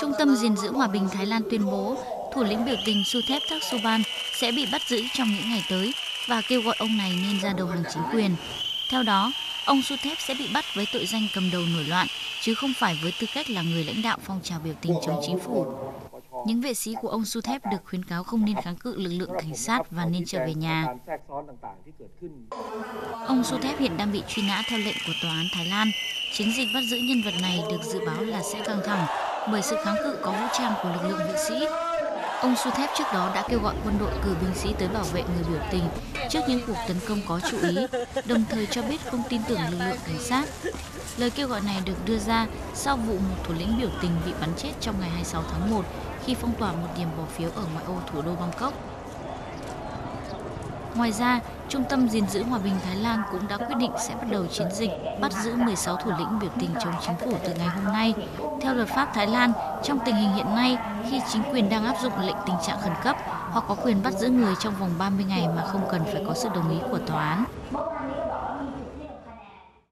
Trung tâm gìn giữ hòa bình Thái Lan tuyên bố thủ lĩnh biểu tình Suthep Thakksuban sẽ bị bắt giữ trong những ngày tới và kêu gọi ông này nên ra đầu hàng chính quyền. Theo đó, ông Suthep sẽ bị bắt với tội danh cầm đầu nổi loạn, chứ không phải với tư cách là người lãnh đạo phong trào biểu tình chống chính phủ. Những vệ sĩ của ông Suthep được khuyến cáo không nên kháng cự lực lượng cảnh sát và nên trở về nhà. Ông Suthep hiện đang bị truy nã theo lệnh của tòa án Thái Lan. Chiến dịch bắt giữ nhân vật này được dự báo là sẽ căng thẳng bởi sự kháng cự có vũ trang của lực lượng vệ sĩ. Ông Suthep trước đó đã kêu gọi quân đội cử binh sĩ tới bảo vệ người biểu tình trước những cuộc tấn công có chú ý, đồng thời cho biết không tin tưởng lực lượng cảnh sát. Lời kêu gọi này được đưa ra sau vụ một thủ lĩnh biểu tình bị bắn chết trong ngày 26 tháng 1 khi phong tỏa một điểm bỏ phiếu ở ngoại ô thủ đô Bangkok. Ngoài ra, Trung tâm gìn giữ hòa bình Thái Lan cũng đã quyết định sẽ bắt đầu chiến dịch bắt giữ 16 thủ lĩnh biểu tình chống chính phủ từ ngày hôm nay. Theo luật pháp Thái Lan, trong tình hình hiện nay, khi chính quyền đang áp dụng lệnh tình trạng khẩn cấp, họ có quyền bắt giữ người trong vòng 30 ngày mà không cần phải có sự đồng ý của tòa án.